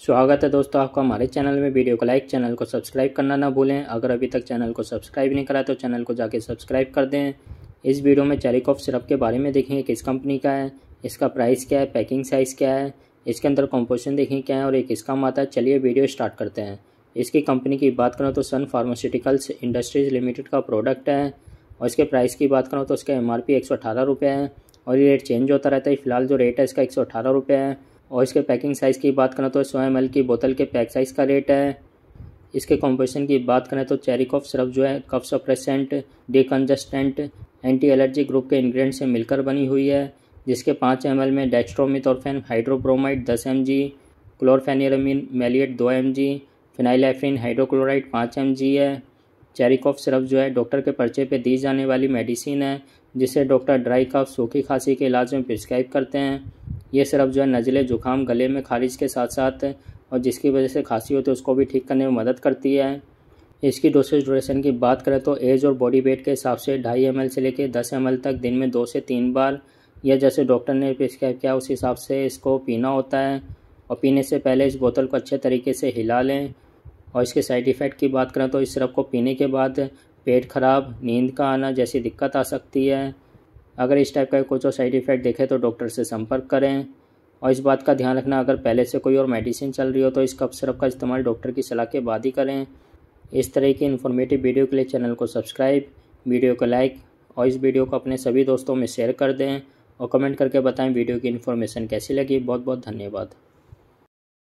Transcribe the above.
स्वागत है दोस्तों आपका हमारे चैनल में। वीडियो को लाइक, चैनल को सब्सक्राइब करना ना भूलें। अगर अभी तक चैनल को सब्सक्राइब नहीं करा तो चैनल को जाके सब्सक्राइब कर दें। इस वीडियो में चेरिकॉफ सिरप के बारे में देखेंगे किस कंपनी का है, इसका प्राइस क्या है, पैकिंग साइज़ क्या है, इसके अंदर कॉम्पोजिशन देखें क्या है और ये किस काम आता है। चलिए वीडियो स्टार्ट करते हैं। इसकी कंपनी की बात करें तो सन फार्मास्यूटिकल्स इंडस्ट्रीज़ लिमिटेड का प्रोडक्ट है और इसके प्राइस की बात करूँ तो उसका एम आर एक है और ये रेट चेंज होता रहता है। फ़िलहाल जो रेट है, इसका एक है। और इसके पैकिंग साइज़ की बात करें तो सौ एम की बोतल के पैक साइज़ का रेट है। इसके कॉम्पोजिशन की बात करें तो चेरी कॉफ सिरप जो है cough suppressant decongestant anti allergy group के इंग्रेडिएंट से मिलकर बनी हुई है, जिसके पाँच एम में डेस्ट्रोमिथोरफेन हाइड्रोब्रोमाइड दस एम जी क्लोरफेनियरमिन मेलिएट दो एम जी फिनाइलेफ्रिन हाइड्रोक्लोराइड पाँच एम जी है। चेरिकॉफ सिरप जो है डॉक्टर के पर्चे पे दी जाने वाली मेडिसिन है, जिसे डॉक्टर ड्राई कफ सूखी खांसी के इलाज में प्रिस्क्राइब करते हैं। ये सिरप जो है नज़ले जुकाम गले में खारिज के साथ साथ और जिसकी वजह से खांसी होती है, उसको भी ठीक करने में मदद करती है। इसकी डोसेज ड्यूरेशन की बात करें तो एज और बॉडी वेट के हिसाब से ढाई एम से लेकर दस एम तक दिन में दो से तीन बार या जैसे डॉक्टर ने प्रिस्क्राइब किया, उस हिसाब से इसको पीना होता है। और पीने से पहले इस बोतल को अच्छे तरीके से हिला लें। और इसके साइड इफ़ेक्ट की बात करें तो इस सिरप को पीने के बाद पेट खराब, नींद का आना जैसी दिक्कत आ सकती है। अगर इस टाइप का कुछ और साइड इफ़ेक्ट देखे तो डॉक्टर से संपर्क करें। और इस बात का ध्यान रखना, अगर पहले से कोई और मेडिसिन चल रही हो तो इस कप सिरप का इस्तेमाल डॉक्टर की सलाह के बाद ही करें। इस तरह की इन्फॉर्मेटिव वीडियो के लिए चैनल को सब्सक्राइब वीडियो को लाइक और इस वीडियो को अपने सभी दोस्तों में शेयर कर दें। और कमेंट करके बताएँ वीडियो की इन्फॉर्मेशन कैसी लगी। बहुत बहुत धन्यवाद।